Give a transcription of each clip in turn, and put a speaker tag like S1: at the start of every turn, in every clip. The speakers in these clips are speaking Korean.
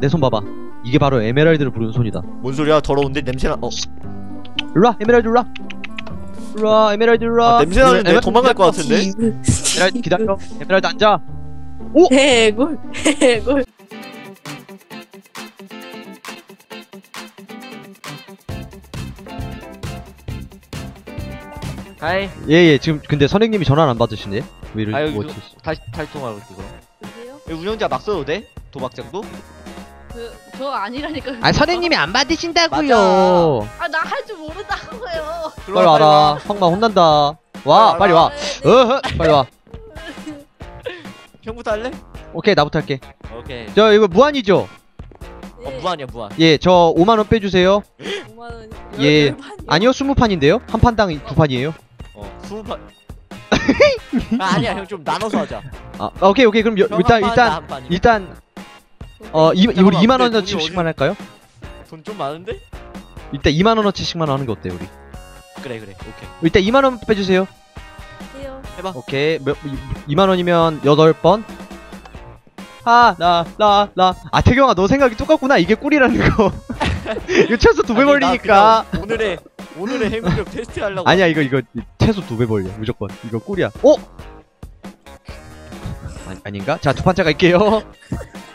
S1: 내 손 봐봐. 이게 바로 에메랄드를 부르는 손이다.
S2: 뭔 소리야 더러운데 냄새나 어
S1: 일로와 에메랄드 일로와. 일로와 에메랄드 일로와.
S2: 아, 냄새 나는데
S1: 에메랄드
S2: 도망갈 것 같은데
S1: 에메랄드 기다려. 에메랄드 앉아.
S3: 해골 해골
S2: hi
S1: 예예 지금 근데 선생님이 전화를 안 받으시네. 왜 이러?
S2: 아, 여기
S1: 뭐?
S2: 다시 다시 통화하고 있어
S3: 보세요
S2: 여기 운영자 막 써도 돼? 도박장도?
S3: 그 저 아니라니까
S1: 아 선생님이 안 받으신다고요.
S3: 아 나 할 줄 모른다고요
S1: 빨리 와라. 황마 혼난다. 와
S2: 빨리
S1: 와. 어허 빨리 와.
S2: 형부터 할래?
S1: 오케이 나부터 할게.
S2: 오케이
S1: 저 이거 무한이죠?
S2: 어 무한이야 무한
S1: 예, 저 5만 원 빼주세요.
S3: 5만 원
S1: 예. 아니요, 20판인데요. 한 판당 두 판이에요.
S2: 어 스무 판 아, 아니야 형 좀 나눠서 하자
S1: 아, 오케이 오케이. 그럼 여,
S2: 형
S1: 일단
S2: 나
S1: 일단. 일단 어 이, 우리
S2: 잠깐만,
S1: 2만
S2: 근데
S1: 원어치씩만
S2: 돈이
S1: 할까요?
S2: 돈 좀 많은데?
S1: 일단 2만 원어치씩만 하는 게 어때 우리?
S2: 그래 그래 오케이
S1: 일단 2만 원 빼주세요.
S3: 해요
S1: 오케이. 몇, 2만 원이면 8번. 하나 라라 아 태경아 너 생각이 똑같구나 이게 꿀이라는 거 이거 최소 두 배
S2: 아니, 나
S1: 벌리니까
S2: 그냥 오늘의 오늘의 행복력 테스트 하려고
S1: 아니야 이거 이거 최소 두 배 벌려 무조건 이거 꿀이야 어? 아니, 아닌가? 자 두 판째 갈게요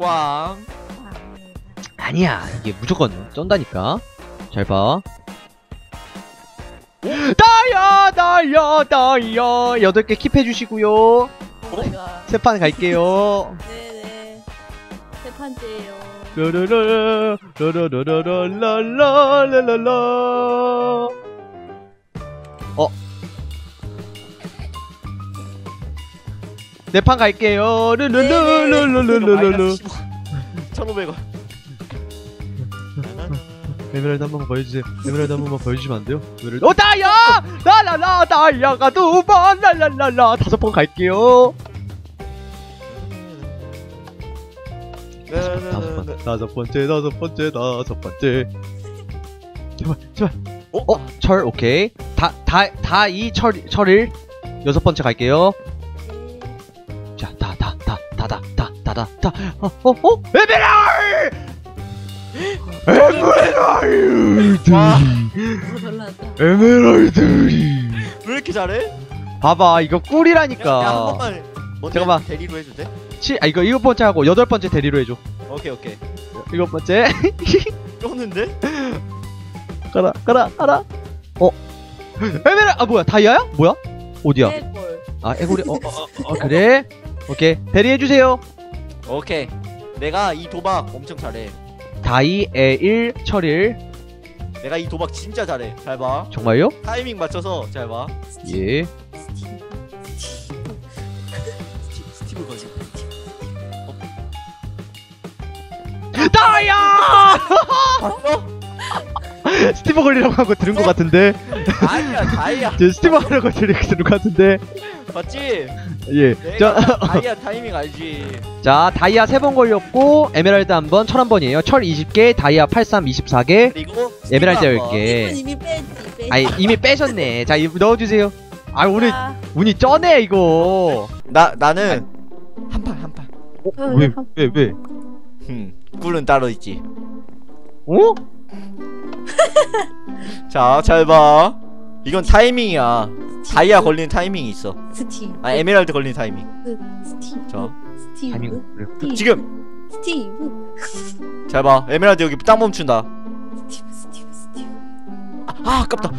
S2: 꽝.
S1: 아니야 이게 무조건 쩐다니까. 잘 봐. 다이아 다이아 다이아 여덟 개 keep해주시고요.
S3: oh my god
S1: 세 판 갈게요.
S3: 네네. 세 판째예요.
S1: 라라라 라라라라라라라라라 네판 갈게요 르르르르르르르르
S2: 1500원
S1: 에메랄드 한 번만 보여주세요 에메랄드 한 번만 보여주시면 안 돼요? 에메랄드 어 다이아! 라라라 다이아가 두 번 라라라라 다섯 번 갈게요 다섯 번 다섯 번째 다섯 번째 다섯 번째 제발 제발
S2: 어?
S1: 어? 철 오케이 다 다 다 이 철 철일 여섯 번째 갈게요 다다 어? 에메랄드 에메랄드!
S2: 와.
S3: 이거 별로하다
S1: 에메랄드!
S2: 왜 이렇게 잘해?
S1: 봐봐 이거
S2: 야, 야, 한
S1: 꿀이라니까.
S2: 번만 먼저
S1: 잠깐만.
S2: 대리로 해도 돼?
S1: 치, 아 이거 일곱 번째 하고 여덟 번째 대리로 해줘.
S2: 오케이 오케이.
S1: 일곱 번째.
S2: ጮ는데?
S1: 가라 가라 가라. 어? 에메랄 아 뭐야 다이아야? 뭐야? 어디야?
S3: 해골.
S1: 아 에고리 어, 어, 어, 어 그래? 오케이 대리해 주세요
S2: 오케이. 내가 이 도박 엄청 잘해.
S1: 다이에 1 철일.
S2: 내가 이 도박 진짜 잘해. 잘봐.
S1: 정말요?
S2: 타이밍 맞춰서 잘봐.
S1: 예.
S3: 스티브 스티브
S2: 봤어?
S1: 걸리라고 한거 들은 거 같은데?
S2: 아니야 다이아.
S1: 저 스티브 하라고 들은 거 같은데
S2: 맞지?
S1: 예 자
S2: 내가 다이아 타이밍 알지?
S1: 자, 다이아 3번 걸렸고 에메랄드 한번 철한 번이에요. 철 20개 다이아 83 24개
S2: 그리고
S1: 에메랄드
S2: 스티브 한
S1: 10개.
S3: 이분 이미 빼지 빼지.
S1: 아니 이미 빼셨네. 자 이거 넣어주세요. 아 오늘
S3: 아,
S1: 운이 쩌네 이거.
S2: 번. 나 나는 한판 한판.
S3: 어,
S1: 왜
S3: 한-
S1: 왜, 왜?
S2: 음 꿀은 따로 있지.
S1: 어?
S2: 자 잘 봐. 이건 타이밍이야 다이아 걸리는 타이밍이 있어.
S3: 스티브
S2: 아 에메랄드 걸리는 타이밍.
S3: 스티브
S2: 자
S3: 스티브 스티브
S2: 지금!
S3: 스티브
S2: 잘 봐. 에메랄드 여기 딱 멈춘다.
S3: 스티브 스티브 스티브
S2: 아 아깝다.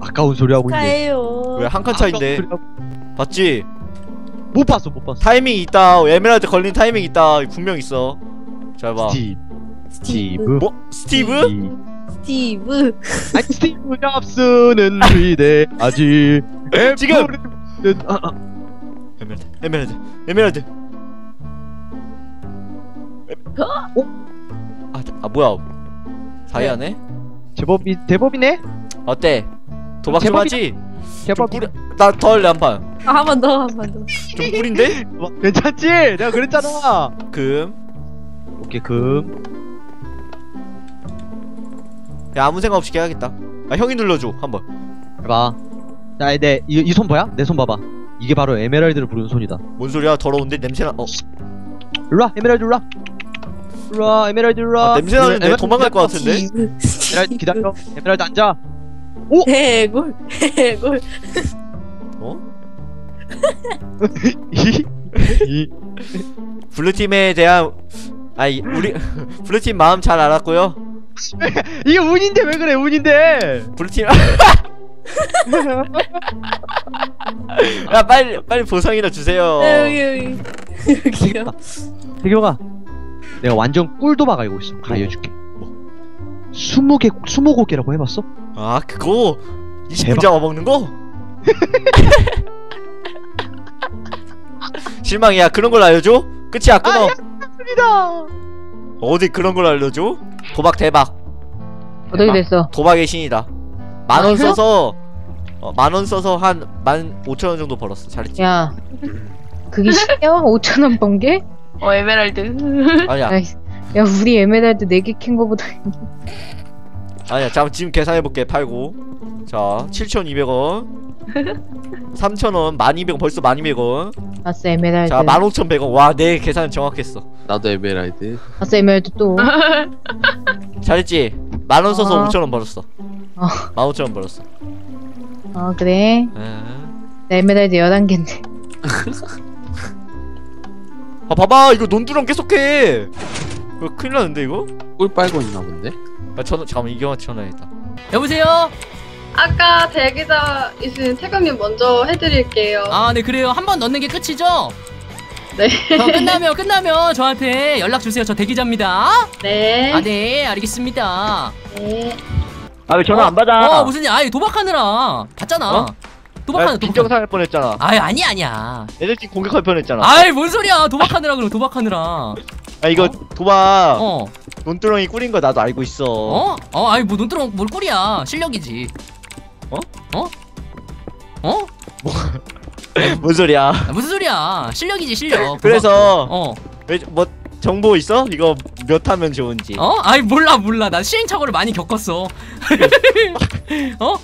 S1: 아까운 소리 하고 있네.
S2: 왜 한 칸 차인데? 봤지?
S1: 못 봤어 못 봤어.
S2: 타이밍 있다. 에메랄드 걸리는 타이밍 있다. 분명 있어. 잘 봐.
S1: 스티브?
S3: 스티브?
S2: 뭐? 스티브?
S3: 스티브
S1: 아니 스티브 잡스는 위대하지
S2: 지금!
S1: 아, 아.
S2: 에메랄드 에메랄드 에메랄드. 아, 아 뭐야? 다이아네?
S1: 제법이 대법이네?
S2: 어때? 도박 좀 하지?
S1: 제법
S2: 나더 할래 한판.
S3: 아, 한 번 더 한 번 더.
S2: 좀 꿀인데?
S1: 괜찮지? 내가 그랬잖아.
S2: 금.
S1: 오케이 금
S2: 야, 아무 생각 없이 해야겠다. 아 형이 눌러줘 한번.
S1: 해봐. 자내이손 뭐야? 내 손 봐봐. 이게 바로 에메랄드를 부르는 손이다.
S2: 뭔 소리야? 더러운데? 냄새나 어.
S1: 일로와 에메랄드 일로와. 일로와 에메랄드 일로와.
S2: 아, 냄새 나는데
S1: 에메랄드
S2: 도망갈 것 같은데?
S1: 에메랄드 기다려. 에메랄드 앉아.
S3: 해골 해골.
S2: 어?
S1: 이- 이-
S2: blue팀에 대한 아이 우리 blue팀 마음 잘 알았고요
S1: 이게 운인데 왜 그래 운인데?
S2: blue팀 야 빨리 빨리 보상이나 주세요.
S3: 아, 여기 여기. 여기요.
S1: 대경아 내가 완전 꿀도박 알고 있어. 가르쳐줄게. 스무 개 스무 곡개라고 해봤어?
S2: 아 그거? 20분
S1: 대박.
S2: 잡아먹는 거? 실망이야. 그런 걸 알려줘? 끝이야 끊어.
S1: 아니다.
S2: 어디 그런 걸 알려줘? 도박 대박.
S4: 어떻게 됐어?
S2: 도박의 신이다. 만원
S4: 알았어?
S2: 써서 어, 만원 써서 한 만 오천 원 정도 벌었어 잘했지
S4: 야, 그게 쉽냐? 5천 원 번 게?
S3: 어 에메랄드.
S2: 아니야.
S4: 야, 야, 우리 에메랄드 4개 캔 거보다.
S2: 아니야 잠 지금 계산해 볼게 팔고. 자 7,200원. 3,000원 1,200원 벌써 1,200원
S4: 아싸 에메랄드.
S2: 자 15,100원 와 내 계산 정확했어
S5: 나도 에메랄드.
S4: 아싸 에메랄드 또.
S2: 잘했지 만원 써서
S4: 어.
S2: 5,000원 벌었어
S4: 어.
S2: 15,000원 벌었어
S4: 어 그래.
S2: 아.
S4: 나 에메랄드 11개인데.
S2: 아 봐봐 이거 논두렁 계속해 이거 큰일 나는데 이거?
S5: 꿀 빨고 있나 본데?
S2: 아 전화 잠깐만 이경한테 전화했다
S6: 여보세요?
S7: 아까 대기자 있으신 태경님 먼저 해드릴게요.
S6: 아, 네, 그래요. 한 번 넣는 게 끝이죠?
S7: 네.
S6: 어, 끝나면, 끝나면 저한테 연락 주세요. 저 대기자입니다.
S7: 네.
S6: 아, 네, 알겠습니다.
S7: 네.
S2: 아 왜 전화 안 받아
S6: 어, 무슨 일, 아이, 도박하느라. 봤잖아.
S2: 어?
S6: 도박하느라,
S2: 아,
S6: 도박.
S2: 빈정상할 뻔했잖아
S6: 아이, 아니야, 아니야.
S2: 애들 팀 공격할 뻔했잖아
S6: 아이, 뭔 소리야. 도박하느라, 그럼 도박하느라.
S2: 아 이거
S6: 어?
S2: 도박
S6: 어,
S2: 논두렁이 꿀인 거 나도 알고 있어
S6: 어? 어, 아이, 뭐, 눈두렁, 뭘 꿀이야. 실력이지.
S2: 어?
S6: 어? 어?
S2: 뭔 소리야
S6: 아, 무슨 소리야. 실력이지, 실력.
S2: 그래서
S6: 어,
S2: 왜, 뭐 정보 있어? 이거 몇 하면 좋은지
S6: 어? 아이, 몰라, 몰라. 나 시행착오를 많이 겪었어. 어?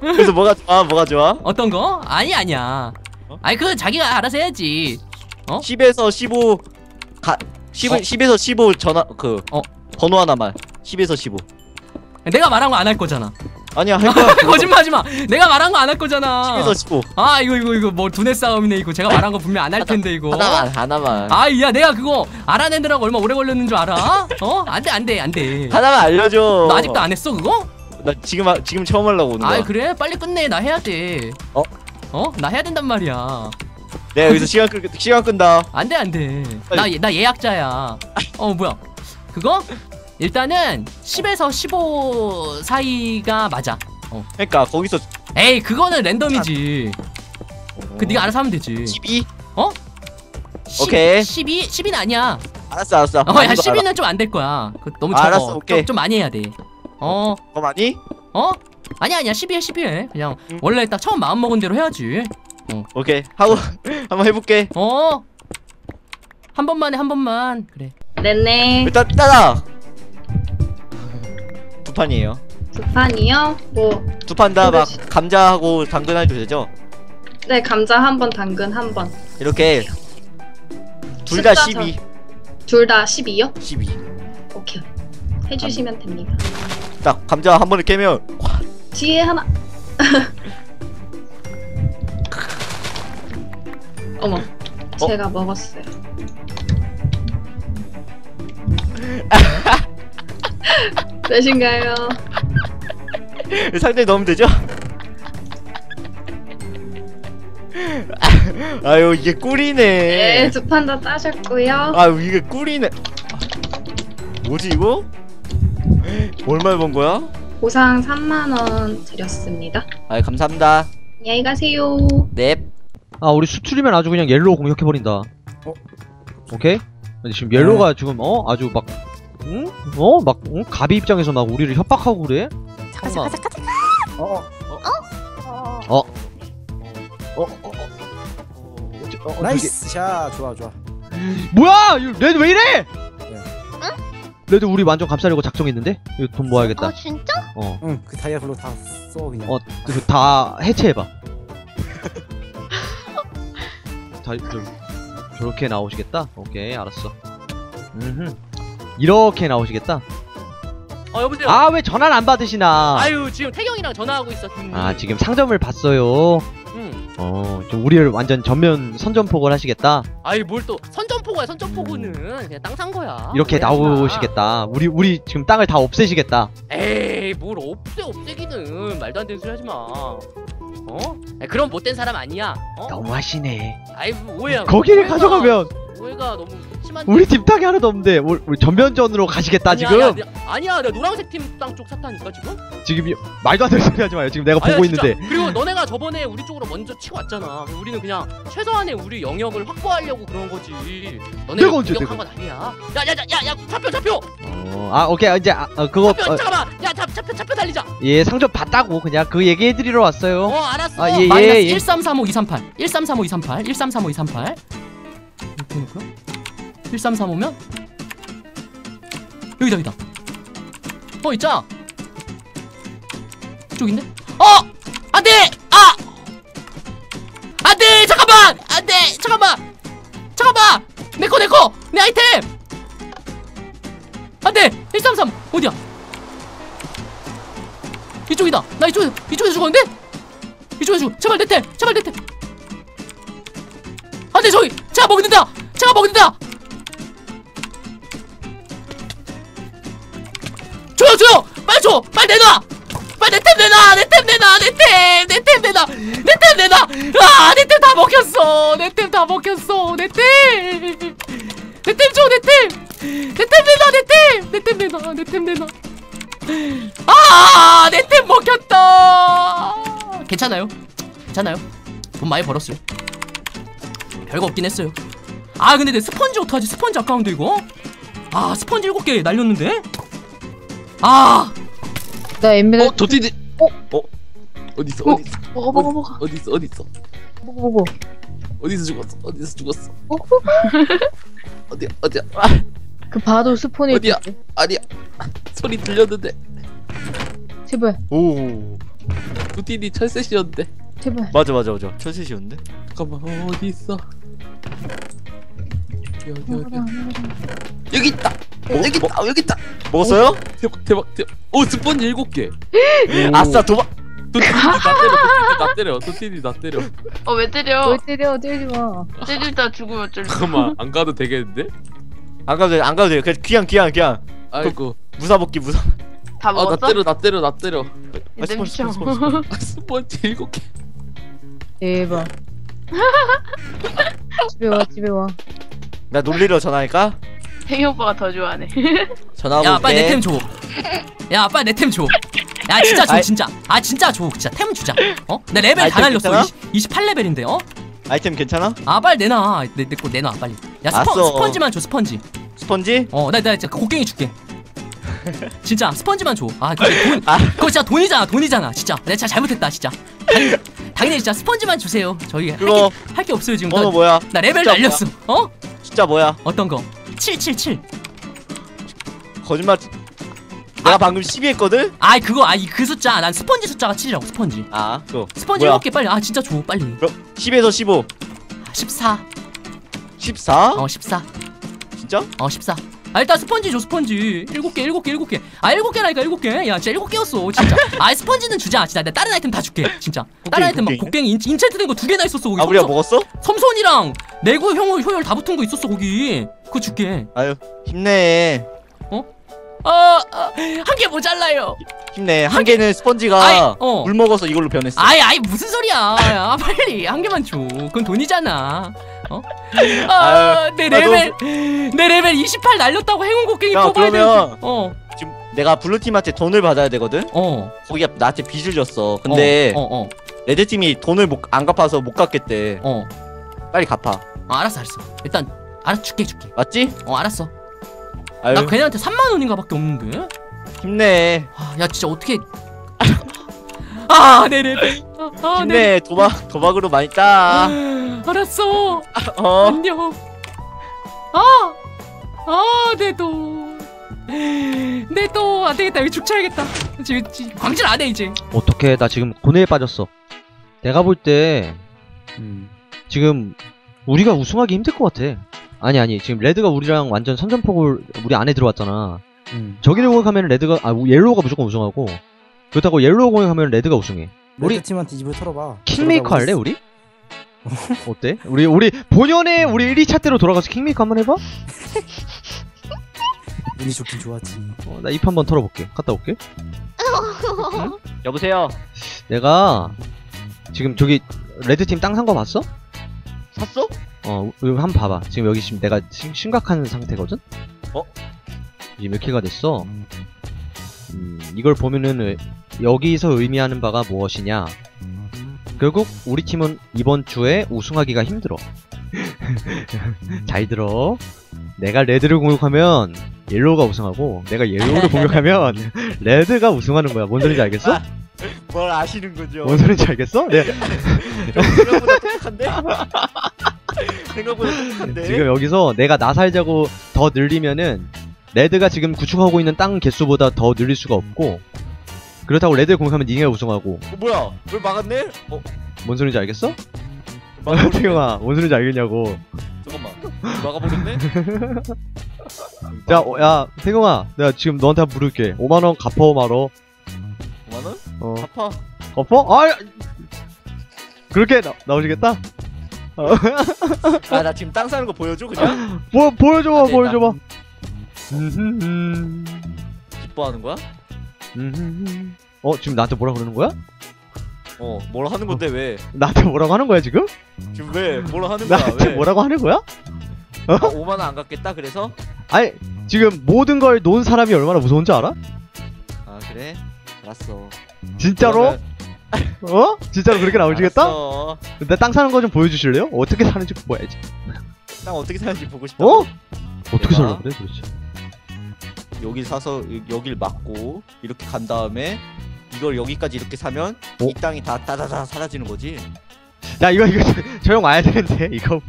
S2: 그래서 뭐가 좋아 뭐가 좋아?
S6: 어떤 거? 아니 아니야.
S2: 어?
S6: 아니 그건 자기가 알아서 해야지.
S2: 10에서 15 가, 10,
S6: 어?
S2: 10에서 15 전화 그
S6: 어.
S2: 번호 하나만 10에서 15
S6: 내가 말한 거 안 할 거잖아.
S2: 아니야 할 거야
S6: 거짓말하지 마. 내가 말한 거 안 할 거잖아.
S2: 10에서 15
S6: 아 이거 이거 이거 뭐 두뇌 싸움이네 이거. 제가 말한 거 분명 안 할 텐데 이거.
S2: 하나만 하나만
S6: 아야 내가 그거 알아내느라고 얼마 오래 걸렸는 줄 알아? 어? 안돼 안돼 안돼.
S2: 하나만 알려줘
S6: 너 아직도 안 했어 그거?
S2: 나 지금 하- 지금 처음 하려고 오는
S6: 아 그래 빨리 끝내 나 해야 돼.
S2: 어?
S6: 어? 나 해야 된단 말이야.
S2: 내가 여기서 시간 끄 시간 끈다
S6: 안돼 안돼. 나 나 예약자야. 어 뭐야? 그거? 일단은 10에서 15 사이가 맞아.
S2: 그러니까 거기서
S6: 에이 그거는 랜덤이지. 그 네가 알아서 하면 되지.
S2: 12
S6: 10,
S2: 오케이.
S6: 12 10은 아니야.
S2: 알았어 알았어
S6: 어, 야
S2: 많은 거 알아.
S6: 10이는 좀안 될 거야. 그 너무 적어.
S2: 알았어, 오케이.
S6: 좀, 좀 많이 해야 돼. 어,
S2: 더 많이?
S6: 어? 아니야 아니야 12해 12해. 그냥
S2: 응.
S6: 원래 딱 처음 마음 먹은 대로 해야지.
S2: 오케이 하고 한번 해볼게
S6: 어. 한 번만 해한 번만. 그래.
S7: 네네.
S2: 일단 따라 두 판이에요
S7: 두 판이요? 뭐,
S2: 두 판 다막 감자하고 당근 해도 되죠?
S7: 네, 감자 한 번, 당근 한 번.
S2: 이렇게 둘다
S7: 숫자
S2: 12
S7: 둘 다 12요?
S2: 12
S7: 오케이. 해주시면 됩니다.
S2: 딱 감자 한 번에 깨면
S7: 뒤에 하나. 어머, 제가 먹었어요. 몇인가요?
S2: 상자에 넣으면 되죠? 아유 이게 꿀이네
S7: 네, 두판 다 따셨고요.
S2: 아유 이게 꿀이네 뭐지 이거? 얼마 번 거야?
S7: 보상 3만원 드렸습니다.
S2: 아 감사합니다
S7: 안녕히 가세요.
S2: 넵
S1: 아 우리 수틀리면 아주 그냥 옐로우 공격해버린다 오케이? 근데 지금 옐로우가 지금 어? 아주 막 응? 어? 막 응? 갑의 입장에서 막 우리를 협박하고 그래?
S3: 잠깐
S1: 잠깐만.
S3: 잠깐 잠깐
S2: 어?
S1: 어?
S2: 어? 어?
S8: nice shot 좋아 좋아
S1: 뭐야! 레드 왜 이래! 레드 우리 완전 감싸려고 작정했는데? 이거 돈 모아야겠다
S3: 아 진짜?
S1: 어.
S8: 응 그 다이아 글로 다써 그냥
S1: 어, 그 다 해체해봐. 다, 저, 저렇게 나오시겠다? 오케이 알았어 음흠. 이렇게 나오시겠다?
S6: 어 여보세요.
S1: 아 왜 전화를 안 받으시나
S6: 아유 지금 태경이랑 전화하고 있어. 음.
S1: 아 지금 상점을 봤어요
S6: 응.
S1: 어, 좀 우리를 완전 전면 선전포고를 하시겠다.
S6: 아이 뭘 또 선전포고야 선전포고는 그냥 땅 산 거야.
S1: 이렇게
S6: 왜.
S1: 나오시겠다. 우리 우리 지금 땅을 다 없애시겠다.
S6: 에이 뭘 없애 없애기는 말도 안 되는 소리 하지 마. 어? 그런 못된 사람 아니야. 어?
S1: 너무하시네.
S6: 아이 뭐 오해야.
S1: 거기를 가져가면
S6: 오해가 너무 심한데.
S1: 우리 팀 땅이 하나도 없는데 우리, 우리 전면전으로 가시겠다
S6: 아니야,
S1: 지금.
S6: 아니야, 아니야, 내가 노란색 팀 땅 쪽 샀다니까 지금.
S1: 지금 이- 말도 안 되는 소리 하지 마요. 지금 내가
S6: 아니야,
S1: 보고
S6: 진짜.
S1: 있는데.
S6: 그리고 너네가 저번에 우리 쪽으로 먼저 치고 왔잖아. 우리는 그냥 최소한의 우리 영역을 확보하려고 그런 거지. 너네가
S1: 내가 언제,
S6: 공격한
S1: 내가?
S6: 건 아니야. 야야야야 잡혀 잡혀
S1: 어, 아 오케이 이제 아, 어, 그거
S6: 잡혀
S1: 어,
S6: 잠깐만. 야 잡, 잡혀 잡혀 달리자.
S1: 예 상점 봤다고 그냥 그 얘기해드리러 왔어요.
S6: 어 알았어.
S1: 아, 예, 예,
S6: 마이너스
S1: 예.
S6: 1335 238 1335 238 1335 238 이렇게 해놓고요 1335면 여기다 여기다 어 있잖아 이쪽인데? 어! 안돼! 아! 안돼! 잠깐만! 안돼! 잠깐만! 잠깐만! 내꺼 내꺼! 내 아이템! 안돼! 133 어디야? 이쪽이다 나 이쪽에 이쪽에서 죽었는데? 이쪽에 죽어 제발 내 템 제발 내 템 안돼 저기 제가 먹는다 제가 먹는다 줘요 줘요 빨리 줘 빨리 내놔 빨리 내 템 내놔 내 템 내놔 내 템 내 템 내놔 내 템 내놔 아 내 템 다 먹혔어 내 템 다 먹혔어 내 템 내 템 줘 내 템 내 템 내놔 내 템 내 템 내놔 내 템 내놔 아, 내 템 먹혔다. 괜찮아요. 괜찮아요. 돈 많이 벌었어요. 별거 없긴 했어요. 아, 근데 내 스펀지 어떡하지? 스펀지 아까운데 이거? 아, 스펀지 7개 날렸는데? 아,
S4: 나 에메랄드
S5: 어 도티디.
S4: 어?
S5: 어? 어디 있어?
S4: 어?
S5: 어디 있어?
S3: 먹어 먹어 먹어.
S5: 어디 있어? 어디 있어?
S4: 보고 보고.
S5: 어디서 죽었어? 어디서 죽었어?
S4: 어?
S5: 어디야? 어디야? 아,
S4: 그 바도 스폰이
S5: 어디야? 아니야. 소리 들렸는데.
S4: 제발
S2: 오
S5: 도티디 철새씨였는데.
S4: 제발.
S2: 맞아 맞아 맞아 철새시였는데
S5: 잠깐만 어, 어디 있어? 여기 여기 여기 있다.
S2: 뭐,
S5: 여기
S2: 뭐?
S5: 있다. 여기 있다.
S2: 먹었어요?
S5: 대박 대박 대박. 오 스펀지 일곱 개.
S2: 아싸 도박
S5: 도티디 나 때려. 도티디 나 때려. 도티디 나 때려.
S3: 어 왜 때려?
S4: 뭘 때려 때리지 마.
S3: 때리다 죽으면 어쩔?
S5: 잠깐만 안 가도 되겠는데?
S2: 안 가도 돼 안 가도 돼 그냥 그냥 그냥 그냥
S5: 아이고.
S2: 무사복귀 무사
S3: 다 먹었어?
S5: 때려 나 때려 나 때려.
S2: 아, 스폰, 스폰, 스폰,
S3: 냄새.
S5: 아, 스펀지 일곱 개.
S4: 대박. 집에 와 집에 와.
S2: 나 놀리러 전화할까?
S3: 태희 오빠가 더 좋아하네.
S2: 전화하고
S6: 야, 빨리 내
S2: 올게.
S6: 템 줘. 야, 빨리 내 템 줘. 야, 진짜 줘,
S2: 아이.
S6: 진짜. 아, 진짜 줘. 진짜 템 주자. 어? 내 레벨 다
S2: 아이템
S6: 날렸어.
S2: 괜찮아?
S6: 20, 28레벨인데, 어?
S2: 아이템 괜찮아?
S6: 아, 빨리 내놔. 내, 내거 내놔, 빨리. 야, 스펀,
S2: 알았어.
S6: 스펀지만 줘, 스펀지.
S2: 스펀지?
S6: 어, 나, 나 진짜 곡괭이 줄게. 진짜 스펀지만 줘. 아, 그거 돈,
S2: 아.
S6: 그거 진짜 돈이잖아, 돈이잖아. 진짜. 내가 진짜 잘못했다, 진짜. 당연히, 진짜 스펀지만 주세요. 저희
S2: 그거
S6: 할 게 없어요 지금.
S2: 번호
S6: 나,
S2: 뭐야?
S6: 나 레벨 날렸어. 어?
S2: 숫자 뭐야?
S6: 어떤 거? 777.
S2: 거짓말 내가 방금 12 했거든?
S6: 아이 그거 아이 그 숫자. 난 스펀지 숫자가 7이라고 스펀지.
S2: 아 그거
S6: 스펀지
S2: 뭐야?
S6: 7개 빨리. 아 진짜 줘 빨리.
S2: 그럼 10에서 15
S6: 아, 14.
S2: 14?
S6: 어 14.
S2: 진짜?
S6: 어 14. 아 일단 스펀지 줘 스펀지. 7개 7개 7개. 아 7개라니까 7개. 야 진짜 7개였어 진짜. 아 스펀지는 주자. 진짜 내가 다른 아이템 다 줄게 진짜. 다른 아이템 막
S2: 곡괭이?
S6: 인, enchant 된거 두 개나 있었어 거기.
S2: 아 우리가 먹었어?
S6: 섬손이랑 내구 효율, 효율 다 붙은 거 있었어 거기. 그거 줄게.
S2: 아유 힘내.
S6: 어한 개 모자라요.
S2: 힘내. 한 개는 스펀지가
S6: 아이, 어.
S2: 물 먹어서 이걸로 변했어.
S6: 아이 아이 무슨 소리야. 야 빨리 한 개만 줘. 그건 돈이잖아 어? 아 내
S2: 아,
S6: 레벨 내 레벨 28 날렸다고 행운 곡괭이
S2: 야,
S6: 뽑아야
S2: 그러면-
S6: 되는데. 어어
S2: 지금 내가 블루팀한테 돈을 받아야 되거든?
S6: 어,
S2: 거기가 나한테 빚을 졌어. 근데
S6: 어, 어,
S2: 레드팀이 돈을 못, 안 갚아서 못 갚겠대.
S6: 어.
S2: 빨리 갚아.
S6: 어, 알았어 알았어. 일단 알았어 줄게 줄게.
S2: 맞지?
S6: 어 알았어.
S2: 아유.
S6: 나 걔네한테 3만 원인가 밖에 없는데?
S2: 힘내.
S6: 아, 야 진짜 어떻게 아 내 레벨 아, 아, 내
S2: 힘내 도박 도박으로 많이 따.
S6: 아, 알았어.
S2: 어?
S6: 안녕. 아 아 내 돈 내돈 안되겠다. 여기 죽쳐야겠다. 지금, 지금 광질 안해 이제.
S1: 어떻게 나 지금 고뇌에 빠졌어. 내가 볼때
S5: 음.
S1: 지금 우리가 우승하기 힘들 것 같아. 아니 아니. 지금 레드가 우리랑 완전 선전포고를 우리 안에 들어왔잖아.
S8: 응.
S1: 저기를 공격하면 레드가 아 옐로우가 무조건 우승하고 그렇다고 옐로우 공격하면 레드가 우승해. 우리-
S8: 우리 팀한테 입을 털어봐.
S1: 킹메이커 할래 우리? 어때? 우리 우리 본연의 우리 1위차 때로 돌아가서 킹메이커 한번 해봐?
S8: 운이 좋긴 좋았지.
S1: 어, 나 입 한번 털어볼게. 갔다 올게.
S2: 여보세요.
S1: 내가 지금 저기 레드 팀 땅 산 거 봤어?
S2: 샀어?
S1: 어, 여기 한번 봐봐. 지금 여기 지금 내가 심, 심각한 상태거든?
S2: 어?
S1: 이제 몇 킬가 됐어? 음, 이걸 보면은 의- 여기서 의미하는 바가 무엇이냐? 결국 우리 팀은 이번 주에 우승하기가 힘들어. 잘 들어. 내가 레드를 공격하면 옐로우가 우승하고 내가 옐로우를 공격하면 레드가 우승하는 거야. 뭔 소리인지 알겠어?
S2: 아, 뭘 아시는군요.
S1: 뭔 소리인지 알겠어? 네.
S2: 생각보다 똑똑한데? 생각보다 똑똑한데?
S1: 지금 여기서 내가 나 살자고 더 늘리면은 레드가 지금 구축하고 있는 땅 개수보다 더 늘릴 수가 없고 그렇다고 레드를 공격하면 니네가 우승하고
S2: 어, 뭐야? 왜 막았네? 어?
S1: 뭔 소리인지 알겠어?
S2: 막아버렸네?
S1: 태경아 뭔 소리인지 알겠냐고
S2: 잠깐만. 막아버렸네?
S1: 야, 어, 야 태경아 내가 지금 너한테 한번 물을게 5만원 갚어 말어
S2: 5만원?
S1: 어
S2: 갚아.
S1: 갚어? 아 그렇게 나, 나오시겠다?
S2: 아, 나 지금 땅 사는 거 보여줘, 그냥?
S1: 보, 보여줘봐
S2: 안 된다.
S1: 보여줘봐 음흠흠.
S2: 기뻐하는 거야?
S1: 어 지금 나한테 뭐라 그러는 거야?
S2: 어, 뭐라 하는 건데, 왜?
S1: 나한테 뭐라고 하는 거야 지금?
S2: 지금 왜? 뭐라 하는 거야,
S1: 나한테
S2: 왜?
S1: 뭐라고 하는 거야?
S2: 아, 5만 원 안 갚겠다, 그래서?
S1: 아니 지금 모든 걸 놓은 사람이 얼마나 무서운지 알아?
S2: 아, 그래? 알았어.
S1: 진짜로? 어? 진짜로 그렇게 나오시겠다? 나 땅 사는 거 좀 보여주실래요? 어떻게 사는지 봐야지.
S2: 땅 어떻게 사는지 보고 싶다.
S1: 어? 어떻게? 살라 그래 도대체?
S2: 여길 사서 여- 여길 막고 이렇게 간 다음에 이걸 여기까지 이렇게 사면
S1: 어?
S2: 이 땅이 다 따다다 사라지는 거지.
S1: 야 이거 이거 저형 와야 되는데 이거.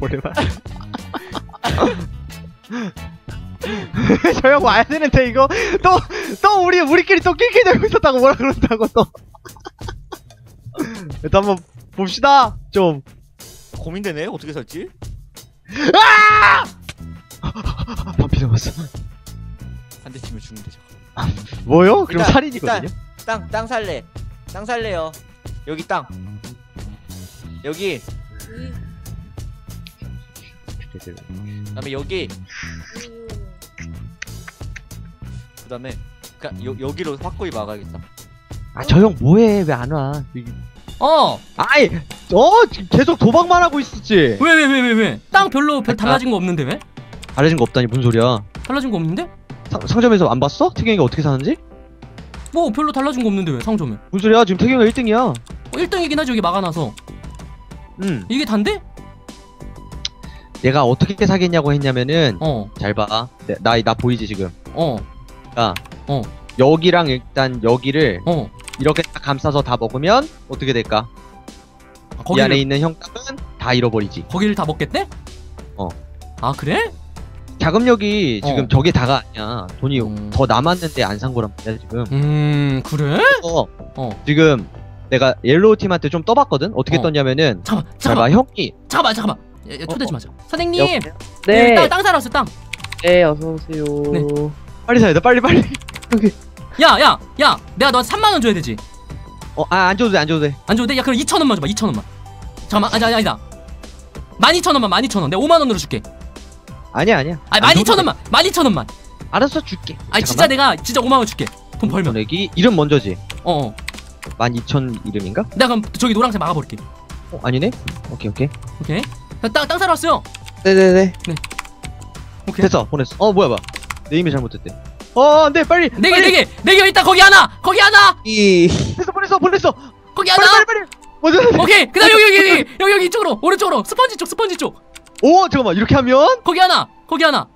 S1: 저형 와야 되는데 이거 또 또 우리 우리끼리 또 낄낄 대고 있었다고 뭐라 그런다고 또. 일단 한번 봅시다 좀.
S2: 고민되네. 어떻게 살지?
S1: 반피 남았어.
S2: 치면 죽는데 저거.
S1: 뭐요? 그럼
S2: 일단-
S1: 살인이거든요.
S2: 땅, 땅 살래. 땅 살래요. 여기 땅. 여기. 그다음에 여기. 그다음에 그니까 여, 여기로 확고히 막아야겠다.
S1: 아 저 형 뭐해 왜 안 와? 여기-
S6: 어!
S1: 아이 어 지금 계속 도박만 하고 있었지.
S6: 왜 왜 왜 왜 왜? 땅 별로 별 달라진 거 없는데 왜?
S1: 잘해진 거 없다니 무슨 소리야?
S6: 달라진 거 없는데?
S1: 상, 상점에서 안 봤어? 태경이가 어떻게 사는지?
S6: 뭐 별로 달라진 거 없는데 왜 상점에?
S1: 무슨 소리야? 지금 태경이가 1등이야.
S6: 어, 1등이긴 하지 여기 막아놔서
S1: 응.
S6: 이게 단데?
S1: 내가 어떻게 사겠냐고 했냐면은
S6: 어
S1: 잘 봐. 나나 보이지 지금.
S6: 어,
S1: 야.
S6: 어.
S1: 여기랑 일단 여기를
S6: 어.
S1: 이렇게 딱 감싸서 다 먹으면 어떻게 될까?
S6: 아,
S1: 이 안에
S6: 거기를,
S1: 있는 형 땅은 다 잃어버리지.
S6: 거기를 다 먹겠대?
S1: 어.
S6: 아 그래?
S1: 자금력이 지금
S6: 어.
S1: 저게 다가 아니야. 돈이
S6: 음.
S1: 더 남았는데 안 산 거란 말이야 지금.
S6: 음 그래?
S1: 그래서
S6: 어.
S1: 지금 내가 옐로우 팀한테 좀 떠봤거든. 어떻게
S6: 어.
S1: 떴냐면은
S6: 잠깐만
S1: 봐 형이
S6: 잠깐만 잠깐만 야, 야, 초대 좀 하자 선생님
S1: 여보세요?
S6: 네. 땅, 땅 사러 왔어 땅
S9: 네, 어서 오세요.
S6: 네.
S1: 빨리 사야 돼. 빨리 빨리.
S6: 야, 야, 야, 내가 너 3만 원 줘야 되지.
S1: 어, 아, 안 줘도 돼. 안 줘도 돼.
S6: 안 줘도 돼? 야, 그럼 2천 원만 줘봐. 2천 원만. 잠깐만, 아니, 아니, 아니다. 12,000원만, 12,000원. 내가 5만 원으로 줄게.
S1: 아니야, 아니야.
S6: 아니,
S1: 안 줘도
S6: 12,000원만, 12,000원만.
S1: 돼. 알았어, 줄게.
S6: 아니, 진짜 내가 진짜 5만 원 줄게. 돈 벌면.
S1: 보내기 이름 먼저지.
S6: 어, 어.
S1: 12,000 이름인가?
S6: 내가 그럼 저기 노란색 막아버릴게.
S1: 어, 아니네. 오케이, 오케이.
S6: 오케이. 야, 땅, 땅 사러 왔어요.
S9: 네네 네.
S6: 오케이.
S1: 됐어. 보냈어. 어, 뭐야, 뭐야. 내 이미 잘못됐대. 어, 안 돼. 빨리.
S6: 네 개,
S1: 빨리.
S6: 네 개, 네 개, 일단 거기 하나! 거기 하나!
S9: 이.
S1: 보냈어, 보냈어, 보냈어.
S6: 거기
S1: 빨리,
S6: 하나!
S1: 빨리, 빨리. 먼저.
S6: 오케이! 그 다음 여기, 여기, 여기, 여기, 여기 이쪽으로! 오른쪽으로! 스펀지 쪽, 스펀지 쪽!
S1: 오, 잠깐만. 이렇게 하면
S6: 거기 하나! 거기 하나!